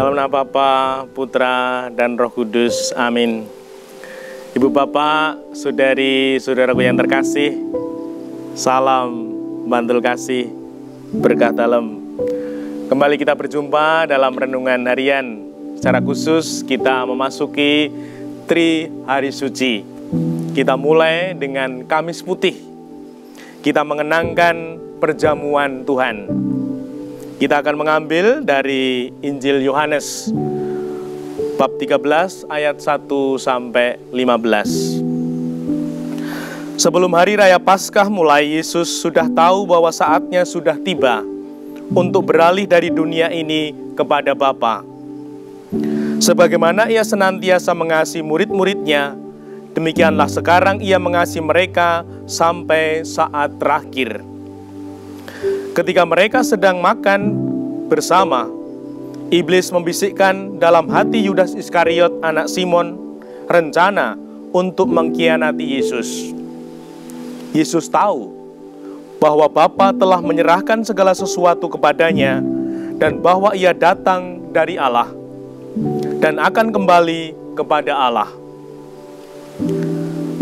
Dalam nama Bapa, Putra, dan Roh Kudus. Amin. Ibu Bapak, Saudari, Saudaraku yang terkasih, salam bantul kasih, berkah dalam. Kembali kita berjumpa dalam renungan harian. Secara khusus kita memasuki Tri Hari Suci. Kita mulai dengan Kamis Putih. Kita mengenangkan perjamuan Tuhan. Kita akan mengambil dari Injil Yohanes bab 13 ayat 1 sampai 15. Sebelum hari raya Paskah mulai, Yesus sudah tahu bahwa saatnya sudah tiba untuk beralih dari dunia ini kepada Bapa. Sebagaimana ia senantiasa mengasihi murid-muridnya, demikianlah sekarang ia mengasihi mereka sampai saat terakhir. Ketika mereka sedang makan bersama, iblis membisikkan dalam hati Yudas Iskariot, anak Simon, rencana untuk mengkhianati Yesus. Yesus tahu bahwa Bapa telah menyerahkan segala sesuatu kepadanya dan bahwa ia datang dari Allah dan akan kembali kepada Allah.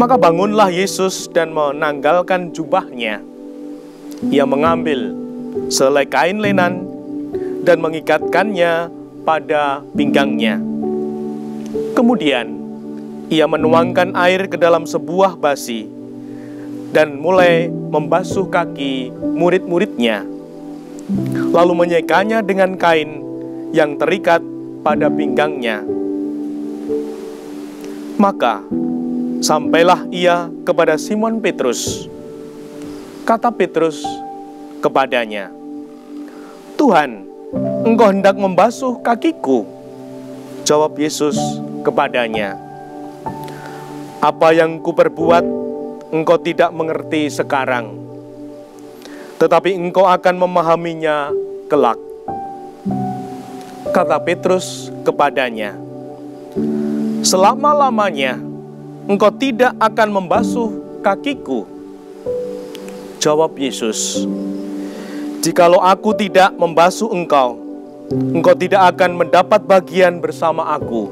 Maka bangunlah Yesus dan menanggalkan jubahnya ia mengambil selai kain lenan dan mengikatkannya pada pinggangnya. Kemudian ia menuangkan air ke dalam sebuah basi dan mulai membasuh kaki murid-muridnya, lalu menyekanya dengan kain yang terikat pada pinggangnya. Maka sampailah ia kepada Simon Petrus Kata Petrus kepadanya, Tuhan, engkau hendak membasuh kakiku. Jawab Yesus kepadanya, Apa yang kuperbuat engkau tidak mengerti sekarang, tetapi engkau akan memahaminya kelak. Kata Petrus kepadanya, Selama-lamanya engkau tidak akan membasuh kakiku. Jawab Yesus, "Jikalau aku tidak membasuh engkau, engkau tidak akan mendapat bagian bersama aku."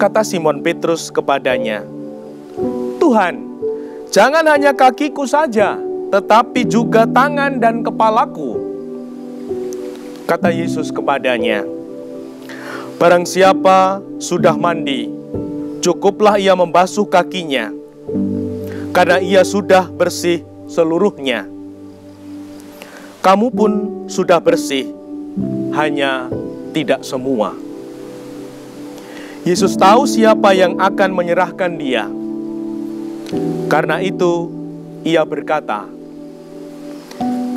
Kata Simon Petrus kepadanya, "Tuhan, jangan hanya kakiku saja, tetapi juga tangan dan kepalaku." Kata Yesus kepadanya, "Barang siapa sudah mandi, cukuplah ia membasuh kakinya." Karena ia sudah bersih seluruhnya. Kamu pun sudah bersih, hanya tidak semua. Yesus tahu siapa yang akan menyerahkan Dia. Karena itu, Ia berkata,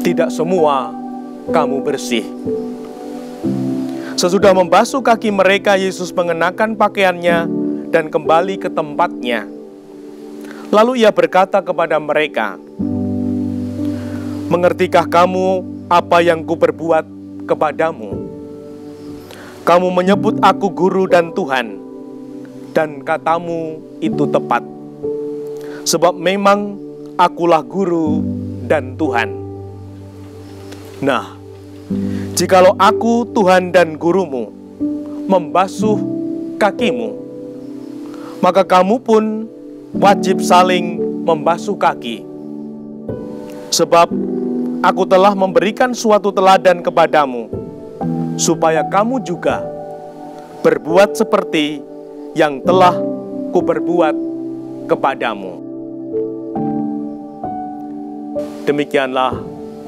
"Tidak semua kamu bersih." Sesudah membasuh kaki mereka, Yesus mengenakan pakaiannya dan kembali ke tempatnya Lalu ia berkata kepada mereka, Mengertikah kamu apa yang kuperbuat kepadamu? Kamu menyebut aku guru dan Tuhan, dan katamu itu tepat. Sebab memang akulah guru dan Tuhan. Nah, jikalau aku Tuhan dan gurumu membasuh kakimu, maka kamu pun wajib saling membasuh kaki. Sebab aku telah memberikan suatu teladan kepadamu, supaya kamu juga berbuat seperti yang telah kuperbuat kepadamu. Demikianlah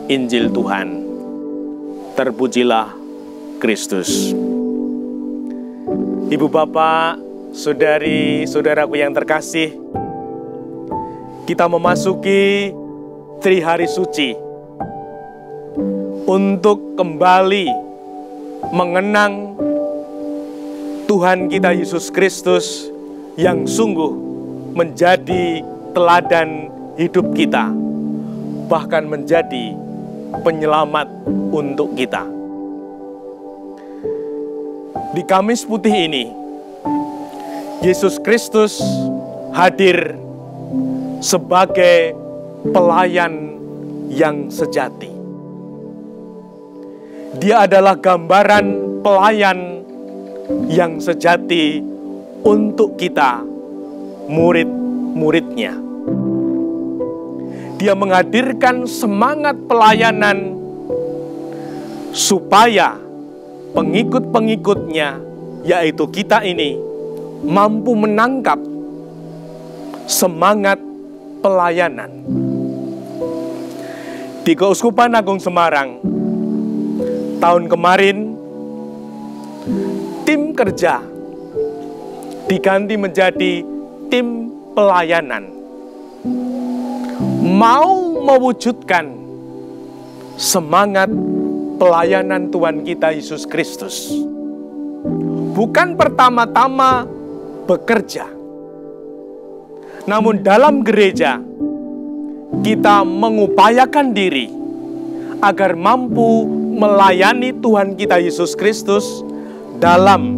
Injil Tuhan. Terpujilah Kristus. Ibu bapak, saudari, saudaraku yang terkasih, kita memasuki Tri Hari Suci untuk kembali mengenang Tuhan kita Yesus Kristus yang sungguh menjadi teladan hidup kita, bahkan menjadi penyelamat untuk kita. Di Kamis Putih ini, Yesus Kristus hadir sebagai pelayan yang sejati. Dia adalah gambaran pelayan yang sejati untuk kita, murid-muridnya. Dia menghadirkan semangat pelayanan supaya pengikut-pengikutnya, yaitu kita ini, mampu menangkap semangat pelayanan. Di Keuskupan Agung Semarang, tahun kemarin, tim kerja diganti menjadi tim pelayanan. Mau mewujudkan semangat pelayanan Tuhan kita Yesus Kristus. Bukan pertama-tama bekerja, namun dalam gereja kita mengupayakan diri agar mampu melayani Tuhan kita Yesus Kristus dalam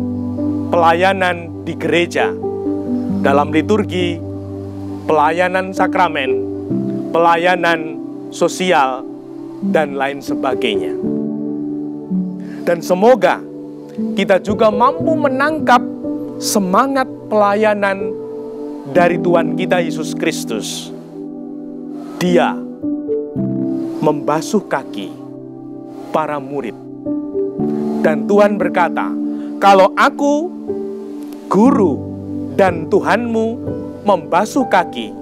pelayanan di gereja, dalam liturgi, pelayanan sakramen, pelayanan sosial, dan lain sebagainya. Dan semoga kita juga mampu menangkap semangat pelayanan dari Tuhan kita Yesus Kristus. Dia membasuh kaki para murid. Dan Tuhan berkata, kalau aku, guru, dan Tuhanmu membasuh kaki,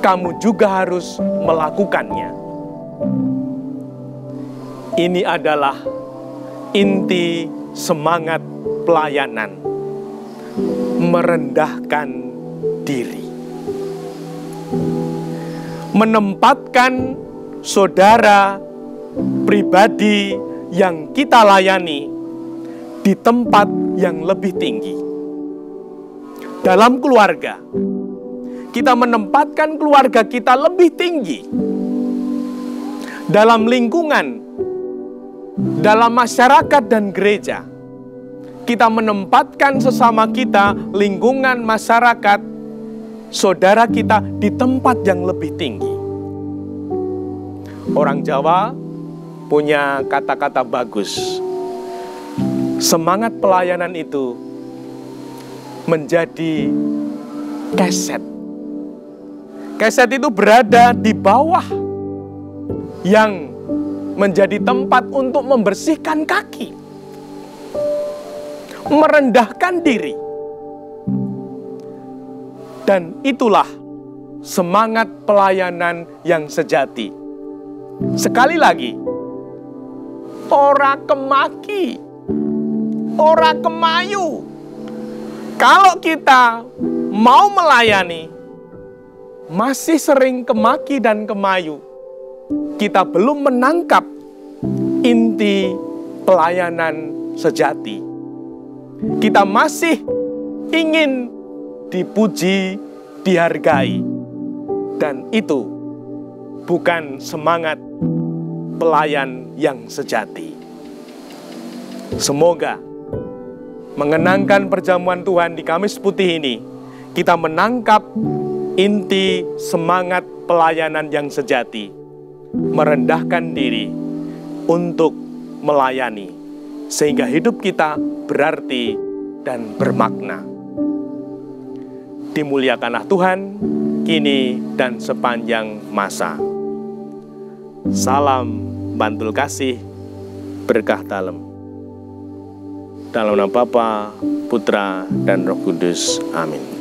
kamu juga harus melakukannya. Ini adalah inti semangat pelayanan, merendahkan diri, menempatkan saudara pribadi yang kita layani di tempat yang lebih tinggi. Dalam keluarga, kita menempatkan keluarga kita lebih tinggi. Dalam lingkungan, dalam masyarakat dan gereja, kita menempatkan sesama kita, lingkungan masyarakat, saudara kita di tempat yang lebih tinggi. Orang Jawa punya kata-kata bagus semangat pelayanan itu menjadi keset. Keset itu berada di bawah yang menjadi tempat untuk membersihkan kaki, merendahkan diri, dan itulah semangat pelayanan yang sejati. Sekali lagi, ora kemaki ora kemayu. Kalau kita mau melayani, masih sering kemaki dan kemayu, kita belum menangkap inti pelayanan sejati. Kita masih ingin dipuji, dihargai, dan itu bukan semangat pelayan yang sejati. Semoga mengenangkan perjamuan Tuhan di Kamis Putih ini, kita menangkap inti semangat pelayanan yang sejati, merendahkan diri untuk melayani, sehingga hidup kita berarti dan bermakna. Dimuliakanlah Tuhan, kini dan sepanjang masa. Salam bantul kasih, berkah dalam. Dalam nama Bapa, Putra, dan Roh Kudus. Amin.